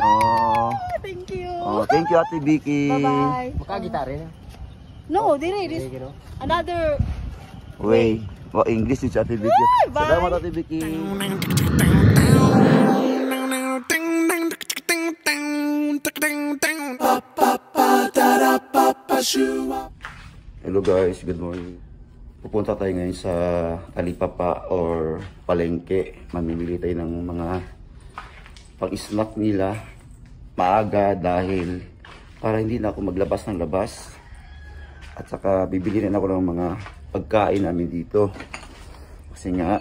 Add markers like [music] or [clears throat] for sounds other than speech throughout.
Oh, [laughs] Thank you. oh, thank you Ate Vicky. Bye-bye. Maka-gitara na. No, dili. This, another... Way. Oh, English si Ate Vicky. bye. Salamat Ate Vicky. Hello guys, good morning. Pupunta tayo ngayon sa Talipapa or Palengke. Mamimili tayo ng mga pang-snack nila maaga dahil para hindi na ako maglabas ng labas. At saka bibili rin ako ng mga pagkain namin dito. Kasi nga,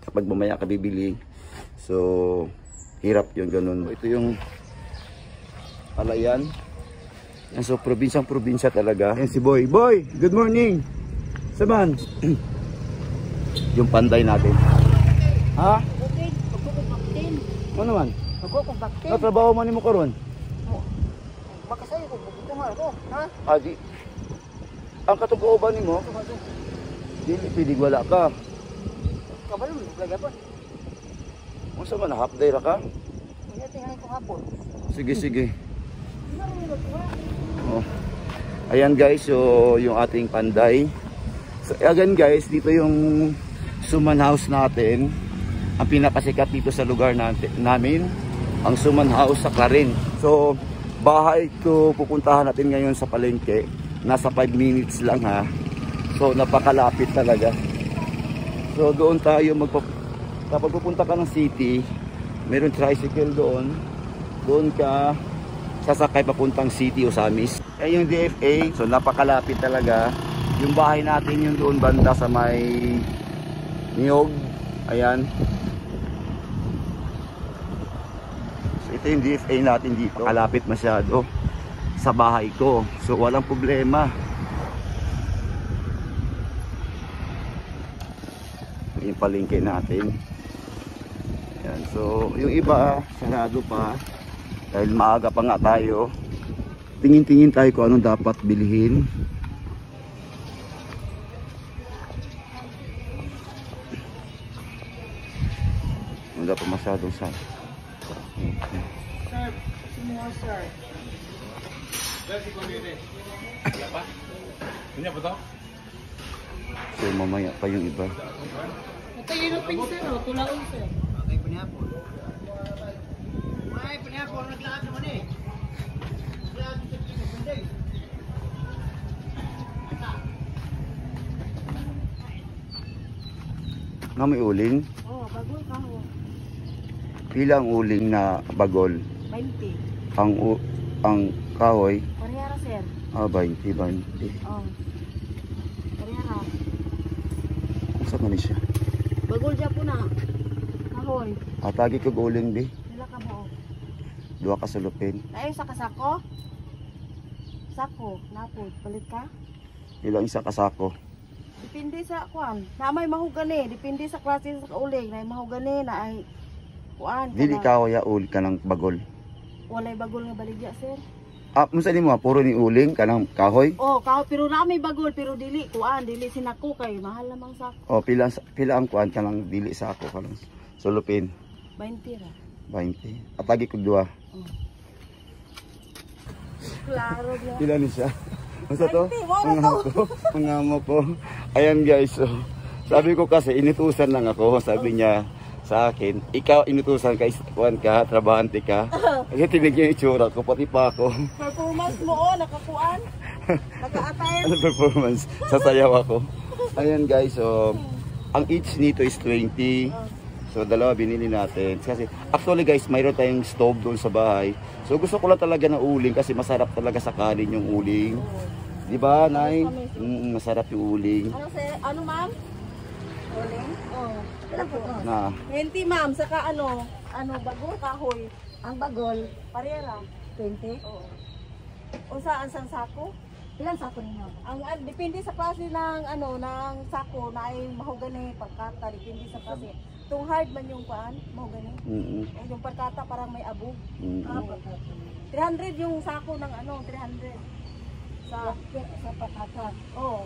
kapag mamaya ka bibili, so hirap yung ganun. Ito yung palayan. Yan, so probinsyang probinsya talaga. Yan si Boy. Boy, good morning! Saban? [clears throat] yung panday natin. Ha? Ano naman? Ako kong baktin. Natrabaho man mo karon? Baka sa'yo kung bubutungan ako. Ha? Ah, di. Ang katugooban ni mo, dili pilig wala ka. Kabalo mo, lagay pa. Kung sa man, half day ra ka? Tingnan ko hapon. Sige, sige. Oh. Ayan guys, so yung ating panday. So again guys, dito yung Suman House natin. Ang pinakasikat dito sa lugar namin, ang Suman House sa Clarin. So bahay ko pupuntahan natin ngayon sa palengke. Nasa 5 minutes lang ha. So napakalapit talaga. So doon tayo magpa kapag pupunta ka ng city, meron tricycle doon. Doon ka sasakay papuntang city o Samis. Eh yung DFA, so napakalapit talaga. Yung bahay natin yung doon banda sa may Niyog. Ayan. So ito yung DFA natin dito. Kalapit masyado sa bahay ko. So walang problema. Yung palengke natin. Ayan. So yung iba, sarado pa. Dahil maaga pa nga tayo. Tingin-tingin tayo kung anong dapat bilhin. Wala pa masyadong sa. Sir, sino sir? So mamaya pa yung iba. Ito yun ang pinsan o, tulaon sir. Ay, panihapon. Ay, panihapon. Naglakad naman eh. Naglakad sa Sunday. Na may uling. Oh, bagoy ka ho. Pila ang uling na bagol. 20. Ang u- ang kahoy, Parehara sir. ah, 20, 20. Oh. Parehara. Saan man siya? Bagol dyan po na. Kahoy. Atagi ko uling di. Sila ka mo. Duha ka sulupin. Naayos sa kasako? Sako, napod. Palit ka? Ilang isa kasako. Depende sa kuan. Na may mahugani, depende sa klase sa kauling. Na may mahugani na ay kuan. Dili kahoy ya ul ka ng bagol. Walay bagol nga baligya, sir. Ah, musa ni mo, puro ni uling kanang kahoy. Oh, kao pero na may bagol pero dili kuan, dili sinako kay mahal lamang sa O pila pila ang kuan kanang dili sa ako kanang sulupin 20 ra. 20. Atagi ko duha. Klaro [laughs] niya. Pila ni siya? Masa to? Ang amo ko. Ang amo ko. Ayan guys. So, sabi ko kasi inutusan lang ako. Sabi niya sa akin, ikaw inutusan ka, kuan ka, trabahante ka. [laughs] Kasi tinigyan yung itsura ko, pati pa ako. [laughs] Performance mo oh, nakakuan. Naka-attire. [laughs] ano performance? Sasayaw ako. Ayan guys, so ang each nito is 20. So dalawa binili natin. Kasi actually guys, mayroon tayong stove doon sa bahay. So gusto ko lang talaga ng uling kasi masarap talaga sa kanin yung uling. Di ba, Nay? Mm, masarap yung uling. Ano sir? Ano ma'am? Uling? Oh. Ilan po? Na, 20 ma'am, saka ano? Ano bagol kahoy? Ang bagol, Parehara. 20. Oo. O saan sang sako? Ilan sako ninyo? Ang ah, depende sa klase ng ano ng sako na ay mahogani pagkata depende sa klase. Tung hard man yung kuan, mahogani. mm, O yung pagkata parang may abog. mm, Ah, 300 yung sako ng ano, 300. Sa Sa patata. oh.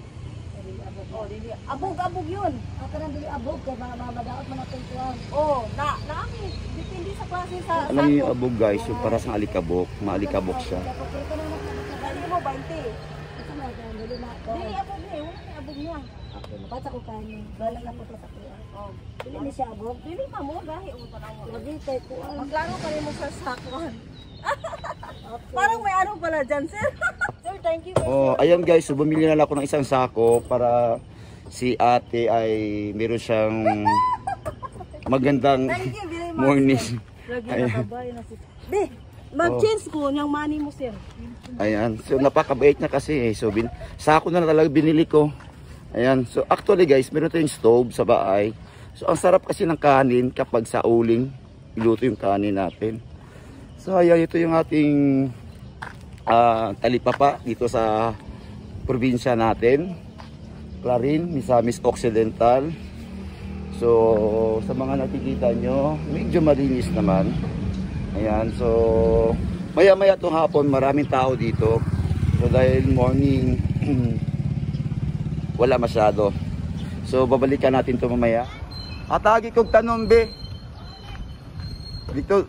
Dili abog. Oh, dili. Abog-abog yun. Ako na dili abog kay mga mamadaot man natin kuan. Oh, na naami. Depende sa klase sa Alam niyo yung abog guys, yung para sa alikabok, maalikabok siya. Na Dali mo 20. Ito na dili na ko. Dili abog niya, wala na abog niya. Okay, mapasa ko kani. Bala na ko sa kuan. Oh. Dili ni siya abog. Dili pa mo gahi o tanaw. Lagi kay kuan. Maglaro pa rin mo sa one. Parang may ano pala dyan, sir. Sir, thank you. Oh, ayan guys, so bumili na lang ako ng isang sako para si ate ay meron siyang [laughs] magandang Thank you very much. morning. Lagi Ayan. nakabay na si... Be, mag-change ko niyang money mo, sir. Ayan, so napakabait niya kasi eh. So bin, sako na talaga binili ko. Ayan, so actually guys, meron tayong stove sa bahay. So ang sarap kasi ng kanin kapag sa uling, iluto yung kanin natin. So ayan, ito yung ating ah, talipapa dito sa probinsya natin. Clarin, Misamis Occidental. So sa mga nakikita nyo, medyo malinis naman. Ayan, so maya maya itong hapon maraming tao dito. So dahil morning [clears throat] wala masyado. So babalikan natin ito mamaya. Atagi kog tanom be. Dito.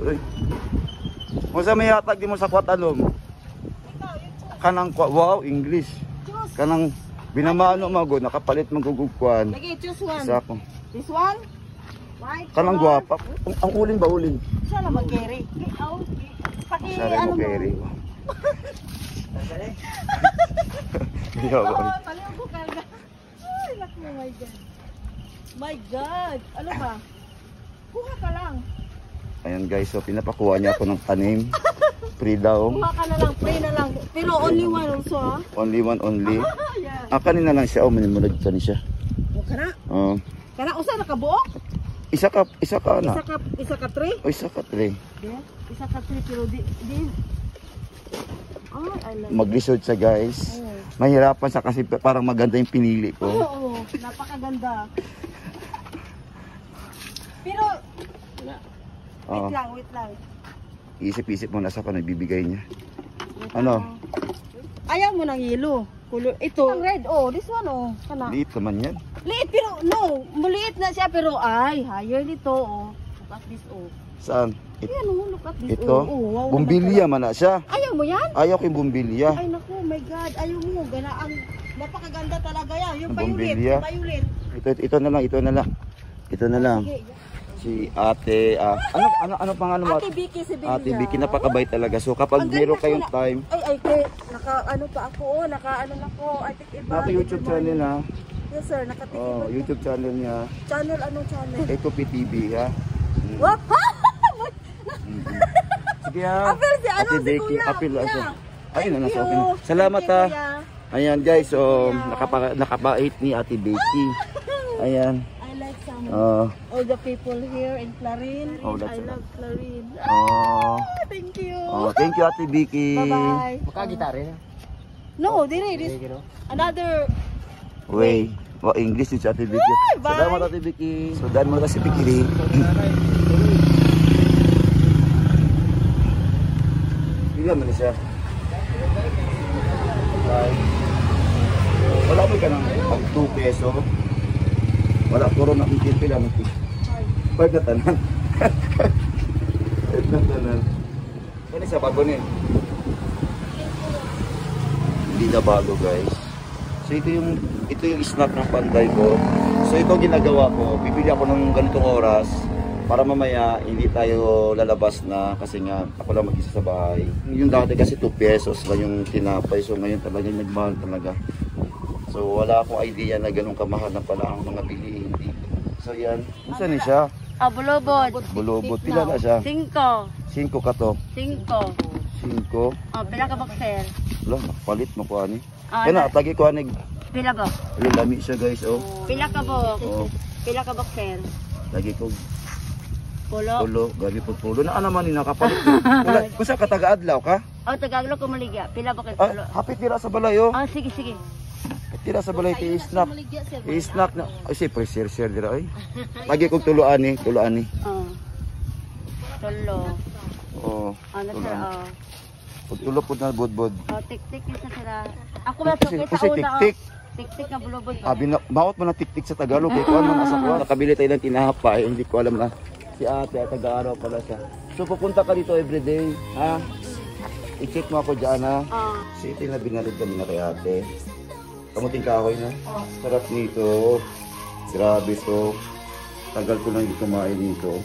Uy. Mo sa may hatag di mo sa kwatanom. Kanang kwa- wow, English. Kanang binamano mago nakapalit magugugkuan. Lagi, choose one. Isa ko. This one? White. Kanang gwapa. Ang, ang uling ba uling? Siya na mag-carry. Paki, ano mo mo? carry. Yo. Ay, naku, my God. My God. Ano ba? Kuha ka lang. Ayan guys, so pinapakuha niya ako ng tanim. Free daw. Kuha ka na lang. Pray na lang. Pero only one also, ha? Only one only. [laughs] yeah. Ah, kanina lang siya. Oh, manimulag ka ni siya. O, kana? Oh. Kana, usa nakabuok? Isa ka, isa ka na. Isa ka, isa ka three? O, isa ka, tre. Yeah. Isa ka three, pero di, di. Ay, I love Mag-research siya guys. Oh. Mahirapan siya kasi parang maganda yung pinili Oo, ko. oo, napakaganda. Pero, wait lang, wait lang. Isip-isip mo na sa nagbibigay niya. Wait Ano? lang. Ayaw mo ng yellow. Color, ito. Ang red, oh, this one, oh. Kana. Liit naman yan. Liit, pero, no, maliit na siya, pero, ay, higher nito, oh. Look at this, oh. Saan? It- Ayan, oh, look at this, ito? oh. oh wow, Bumbilya man na siya. Ayaw mo yan? Ayaw ko yung bumbilya. Ay, naku, my God, ayaw mo. Gana, ang, napakaganda talaga yan. Yung bumbilya? yung violet. Ito, ito na lang, ito na lang. Ito na lang. Sige. Si ate, ah, ano, ano, ano pang ano mo? Ate Vicky Sibilia. Ate Vicky, napakabait talaga. So kapag Ang meron kayong ko time, Ay, ay, kay, naka, ano pa ako, oh, naka, ano na ko, I think iba. naka YouTube channel ha. Yes, sir, nakatikim Oh, oh, YouTube channel niya. Channel, anong channel? Eko PTV ha. Mm. [laughs] Mm. Sige ha. Apil si ano, si Kuya. apil Kuya. ako. Ayun na, Thank nasa you. na. Salamat Thank ha. you, Kuya. Ayan guys, so Kuya. nakapa, nakabait ni Ate Becky. Ayan. [laughs] Like some Oh, all the people here in Clarin. Oh, that's I love Clarin. oh, Ah, thank you. oh, thank you Ate Becky. Bye-bye. Makagitari na. No, dire, this, another, Way. Oh, English si Ate Becky. bye. Salamat Ate Becky. So, dahil mo na si Becky rin. Bigyan mo na siya. Bye. Wala mo ka ng pag 2 peso. Wala, puro na ang pila mo. Pag na tanan. Pag na tanan. Ano siya, bago eh. Hindi na bago guys. So ito yung ito yung snap ng panday ko. So ito ginagawa ko. Bibili ako ng ganitong oras para mamaya hindi tayo lalabas na kasi nga ako lang mag-isa sa bahay. Yung dati kasi 2 pesos lang yung tinapay. So ngayon talaga nagmahal talaga. So wala akong idea na ganun kamahal na pala ang mga bilihin dito. So yan. Saan ni siya? ah, bulobod. Bulobot. Pila na siya? Cinco. 5 ka to. Cinco. 5. Oh, pila ka boxer? Wala, nakapalit mo ko ani. Ah, Yan na, tagi ko ani. Pila ba? Lami siya guys. Oh. Pila ka bo? Oh. Pila ka boxer? Lagi ko Pulo. Pulo, gabi po pulo. Na naman ni nakapalit. [laughs] Wala, kung sa kataga-adlaw ka? Oh, Tagalog ko maligya. Pila ba kay Ah, pulo? hapit tira sa balayo. Ah, sige, sige. Tira sa balay ti snap. I-snap na. Ay, siyempre, share, share dira ay. Lagi kong tuluan ni, tuluan ni. Oh. Tulo. Oo. Ano sir? tuluan. Oh. Pag ulo po na budbud. Oh, tik-tik yun sa sila. Ako na Kasi, kita kasi una. tik-tik. oh. Tik-tik na bulubod. Abi na, bawat mo na tik-tik sa Tagalog. Kaya ko ano nasa kuha. [laughs] Nakabili tayo ng tinapay. Hindi ko alam na si ate at taga-araw pala siya. So pupunta ka dito everyday. Ha? I-check mo ako dyan ha. Oh. Si ito na binalid kami na kay ate. Kamuting kahoy na. Sarap nito. Grabe to. Tagal ko na hindi kumain dito.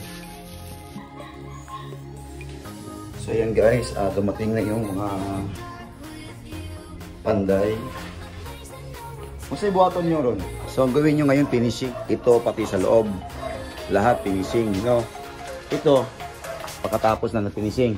So yan guys, ah, dumating na yung mga panday. Masay buhaton nyo ron. So ang gawin nyo ngayon finishing. Ito pati sa loob. Lahat finishing, no? Ito, pagkatapos na na finishing.